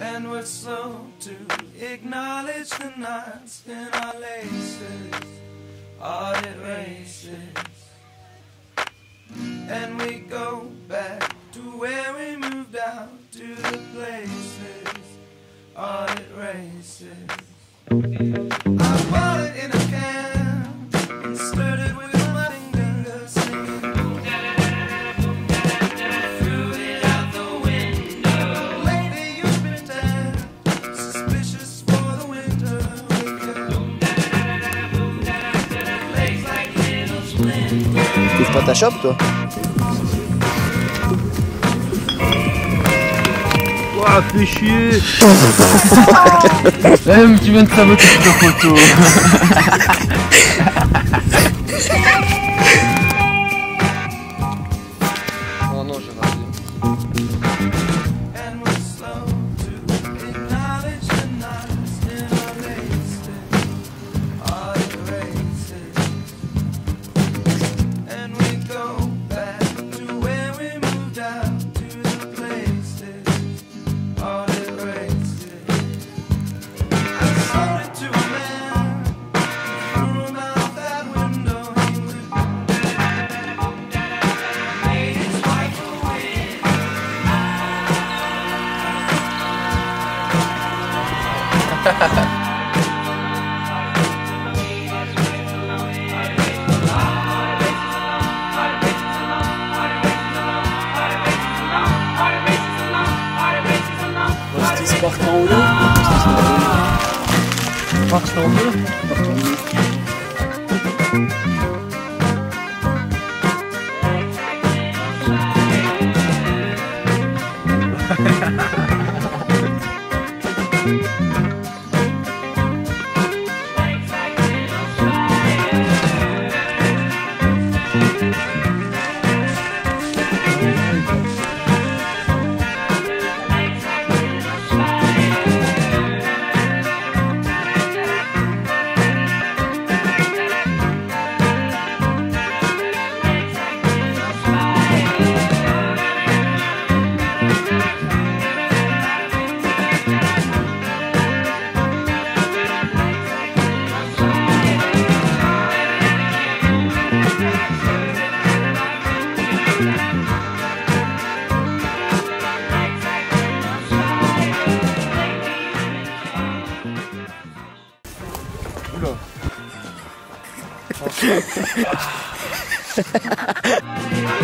And we're slow to acknowledge the knots in our laces, audit races. And we go back to where we moved out to the places, audit races. T'ouvres pas ta shop toi. Ouah, fais chier. M, tu viens de saboter ta photo. Non, non, je vais Was ist partant ou Partant en 불어.